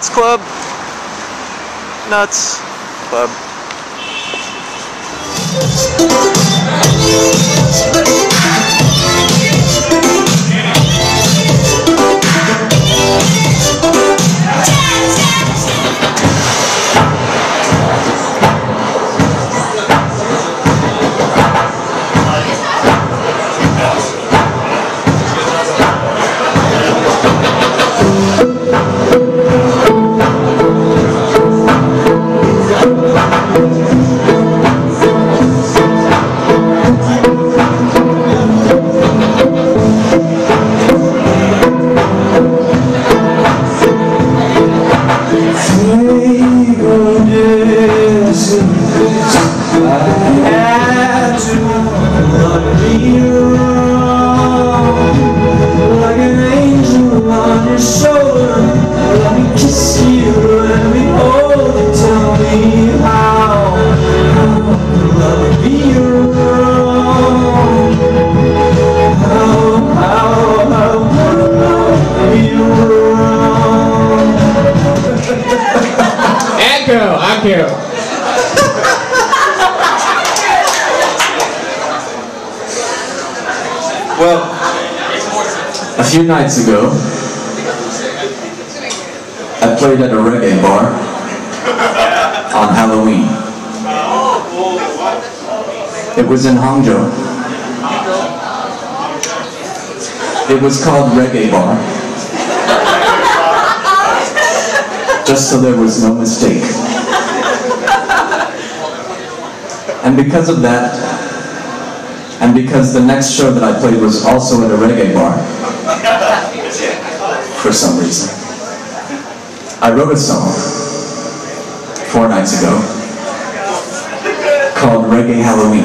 Nuts Club. Nuts Club. Echo, echo. Well, a few nights ago, I played at a reggae bar on Halloween. It was in Hangzhou. It was called Reggae Bar. Just so there was no mistake. And because of that, and because the next show that I played was also at a reggae bar, for some reason, I wrote a song four nights ago called Reggae Halloween.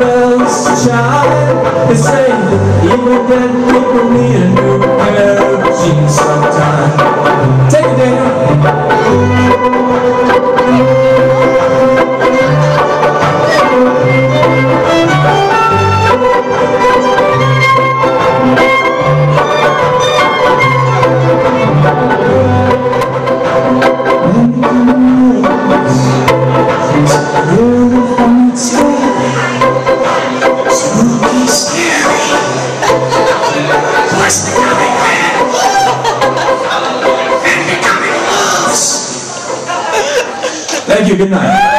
bells chime. They say that even dead people need a new pair of jeans sometime. 这跟哪一